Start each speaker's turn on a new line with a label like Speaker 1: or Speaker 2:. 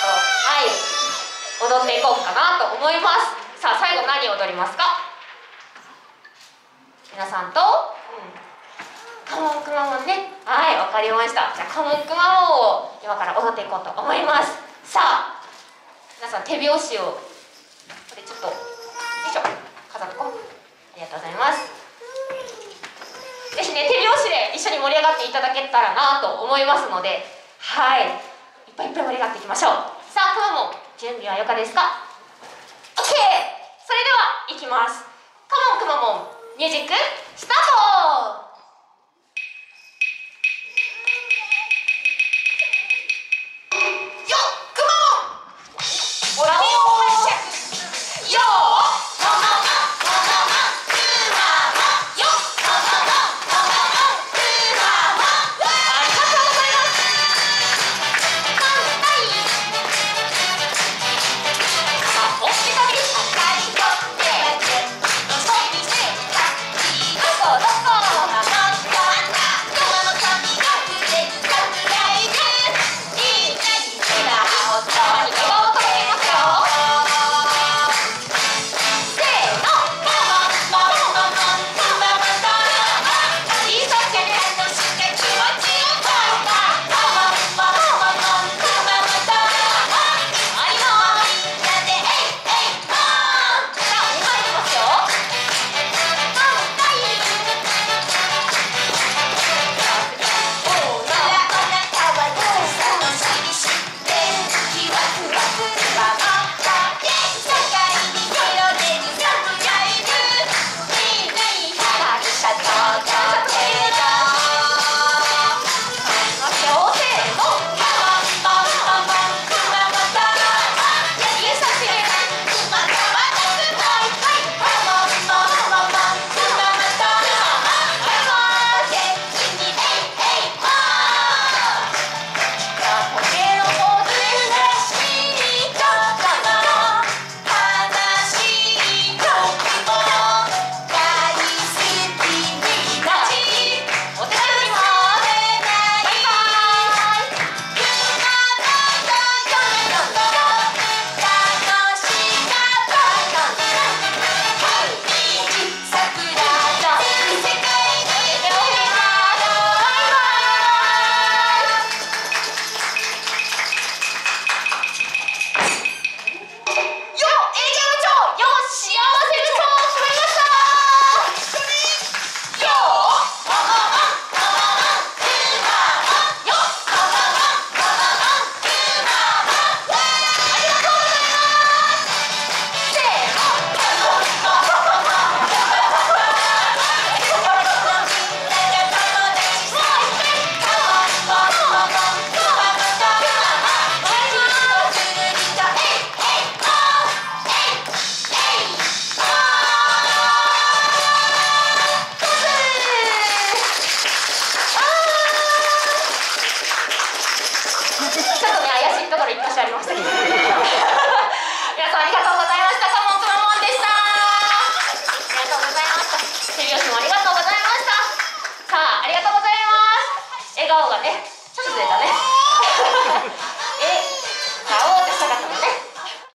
Speaker 1: とはい踊っていこうかなと思います。さあ最後何を踊りますか？皆さんと、うん、カモンクマモンね。はいわかりました。じゃあカモンクマモンを今から踊っていこうと思います。さあ皆さん手拍子をこれちょっとよいしょ飾っこう。ありがとうございます。ぜひね手拍子で一緒に盛り上がっていただけたらなと思いますのではいいっぱいいっぱい盛り上がっていきましょう。さあくまモン準備はよかですか？OK それではいきます。カモンくまモンミュージックスタート！いっぱいありましたけど。皆さんありがとうございました。カモンくまモンでした。ありがとうございました。手拍子もありがとうございました。さあありがとうございます。笑顔がねちょっと出たね。